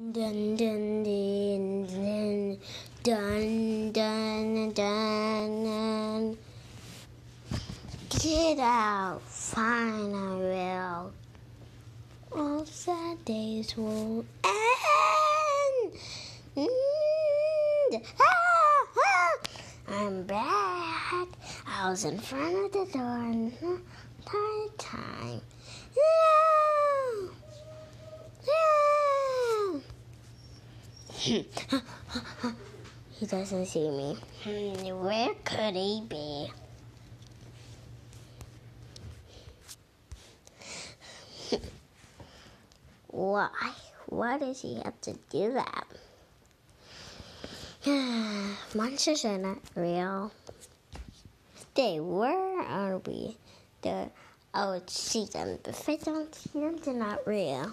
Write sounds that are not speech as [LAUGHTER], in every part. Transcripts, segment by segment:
Dun dun dun dun dun dun dun. Get out, fine I will. All sad days will end. Mm, ah, ah. I'm back. I was in front of the door in no time. He doesn't see me. Hmm, Where could he be? Why? Why does he have to do that? [SIGHS] Monsters are not real. They were, are we? They're, I would see them. But if I don't see them, they're not real.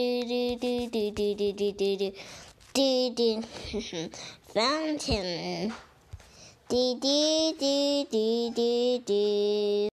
dee dee dee dee [LAUGHS] fountain. Dee dee dee dee dee dee.